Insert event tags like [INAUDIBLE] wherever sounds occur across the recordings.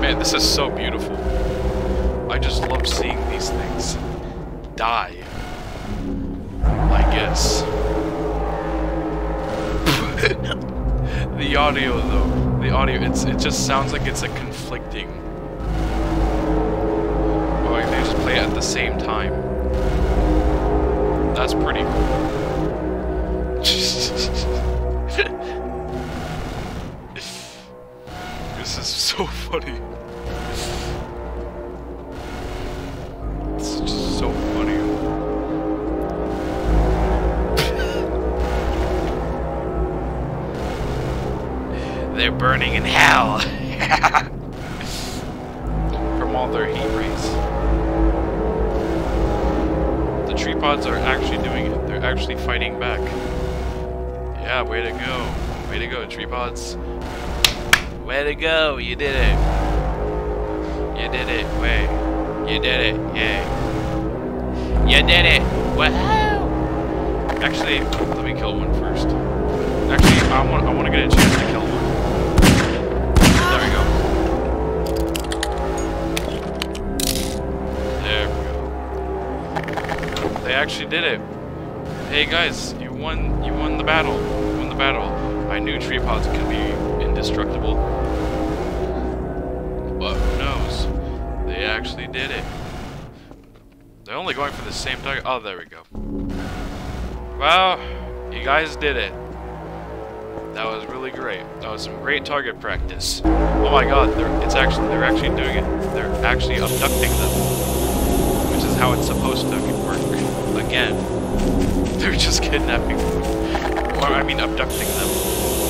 Man, this is so beautiful. I just love seeing these things die. I guess. [LAUGHS] the audio though, the audio, it's it just sounds like it's a conflicting. Oh, they just play it at the same time. That's pretty cool. [LAUGHS] [LAUGHS] this is so funny. It's just so funny. [LAUGHS] They're burning in hell. [LAUGHS] From all their heat rays. The tripods are actually doing it. They're actually fighting back. Yeah, way to go. Way to go, tripods. Way to go, you did it. You did it, way. You did it, yay. You did it, wow. Actually, let me kill one first. Actually, I want, I want to get a chance to kill one. There we go. There we go. They actually did it. Hey guys, you won you won the battle. You won the battle. I knew tripods could be indestructible. Actually did it. They're only going for the same target. Oh, there we go. Well, you guys did it. That was really great. That was some great target practice. Oh my god, they're, it's actually they're actually doing it. They're actually abducting them, which is how it's supposed to work. Again, [LAUGHS] they're just kidnapping them. Or I mean, abducting them,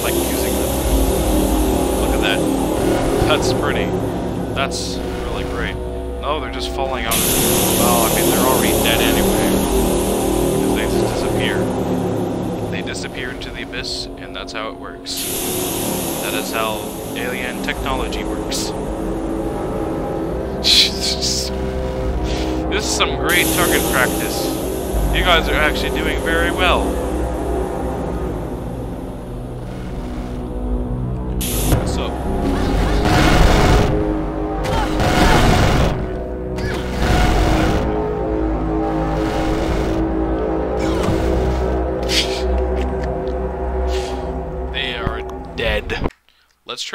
like using them. Look at that. That's pretty. That's. No, they're just falling out. Of well, I mean, they're already dead anyway because they just disappear. They disappear into the abyss, and that's how it works. That is how alien technology works. [LAUGHS] this is some great target practice. You guys are actually doing very well.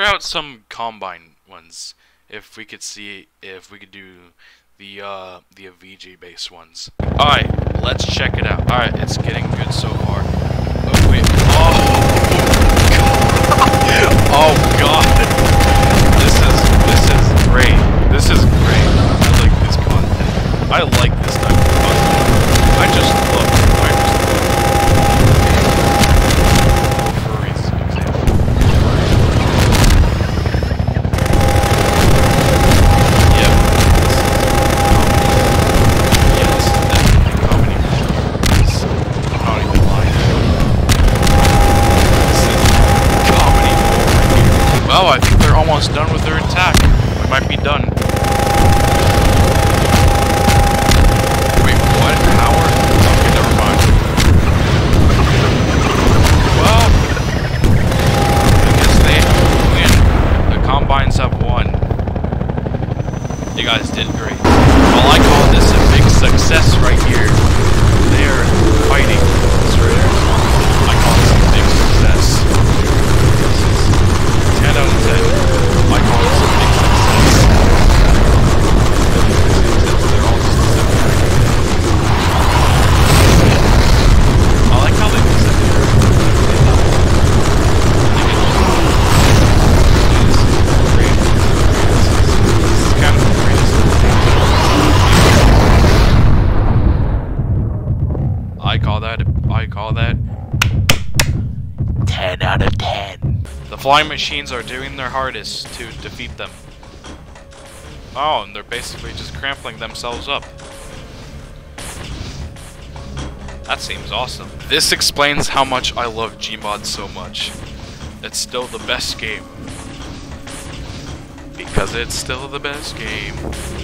Out some combine ones. If we could see if we could do the uh the VG based ones. Alright, let's check it out. Alright, it's getting good so far. Done with flying machines are doing their hardest to defeat them. Oh, and they're basically just crampling themselves up. That seems awesome. This explains how much I love Gmod so much. It's still the best game. Because it's still the best game.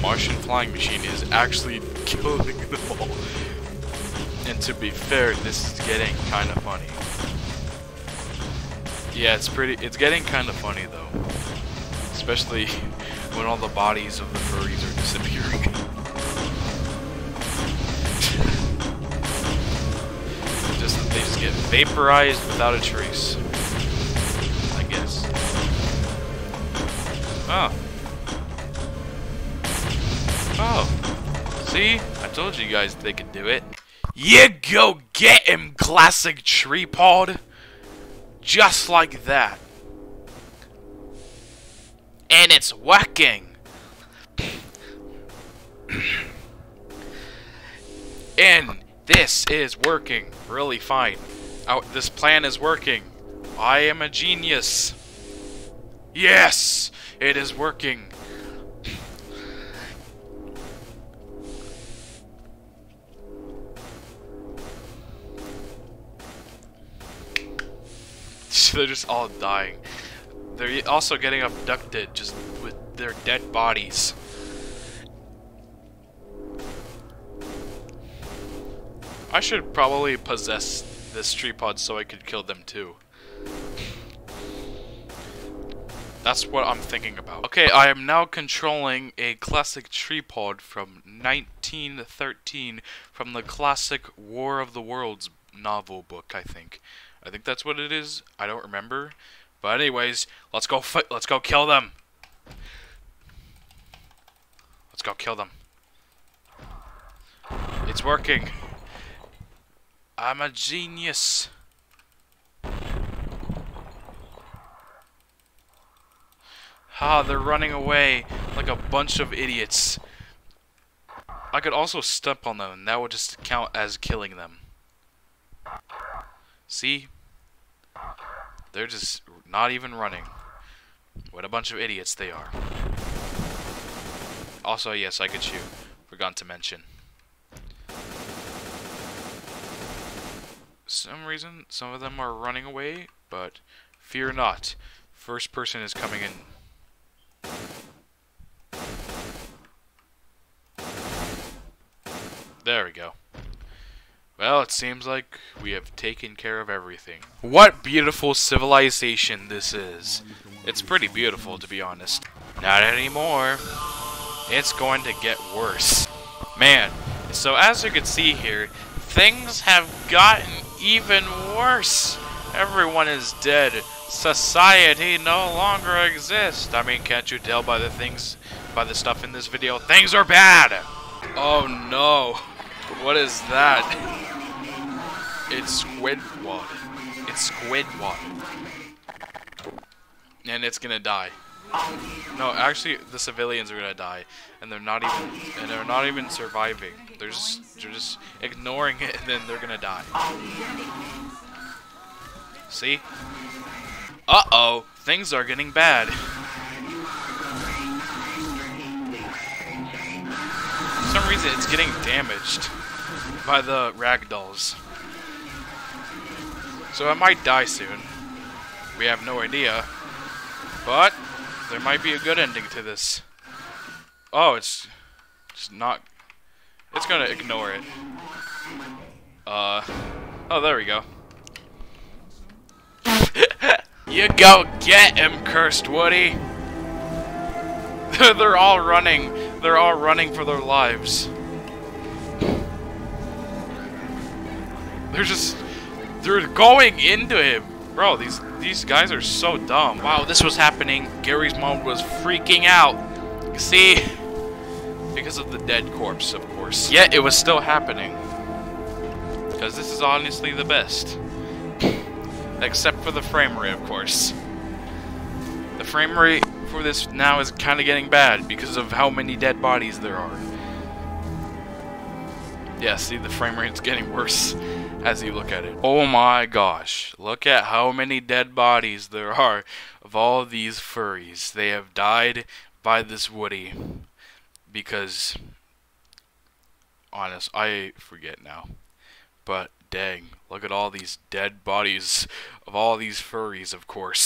Martian Flying Machine is actually killing them all. And to be fair, this is getting kind of funny. Yeah, it's pretty. It's getting kind of funny though. Especially [LAUGHS] when all the bodies of the furries are disappearing. [LAUGHS] just they just get vaporized without a trace. I guess. Oh. Oh. See? I told you guys they could do it. You go get him, classic tripod. Just like that. And it's working. [CLEARS THROAT] and this is working really fine. Oh, this plan is working. I am a genius. Yes, it is working. [LAUGHS] They're just all dying. They're also getting abducted just with their dead bodies. I should probably possess this tripod so I could kill them too. That's what I'm thinking about. Okay, I am now controlling a classic tripod from 1913 from the classic War of the Worlds novel book, I think. I think that's what it is. I don't remember. But anyways, let's go fight. Let's go kill them. Let's go kill them. It's working. I'm a genius. Ah, they're running away like a bunch of idiots. I could also step on them, and that would just count as killing them. See? They're just not even running. What a bunch of idiots they are. Also, yes, I could shoot. Forgot to mention. some reason, some of them are running away, but fear not. First person is coming in. There we go. Well, it seems like we have taken care of everything. What beautiful civilization this is. It's pretty beautiful, to be honest. Not anymore. It's going to get worse. Man, so as you can see here, things have gotten even worse. Everyone is dead. Society no longer exists. I mean, can't you tell by the things, by the stuff in this video? Things are bad! Oh no. What is that? It's Squidward. It's Squidward. And it's gonna die. No, actually, the civilians are gonna die, and they're not even, and they're not even surviving. They're just, they're just ignoring it, and then they're gonna die. See? Uh-oh, things are getting bad. For some reason, it's getting damaged by the ragdolls. So I might die soon. We have no idea. But there might be a good ending to this. Oh, it's just not... It's gonna ignore it. Uh... Oh, there we go. [LAUGHS] you go get him, cursed Woody! [LAUGHS] They're all running. They're all running for their lives. They're just... They're going into him. Bro, these these guys are so dumb. Wow, this was happening. Garry's Mod was freaking out. You See? Because of the dead corpse, of course. Yet, it was still happening. Because this is honestly the best. Except for the frame rate, of course. The frame rate for this now is kind of getting bad because of how many dead bodies there are. Yeah, see, the frame rate's getting worse as you look at it. Oh my gosh, look at how many dead bodies there are of all these furries. They have died by this Woody because, honest, I forget now. But dang, look at all these dead bodies of all these furries, of course.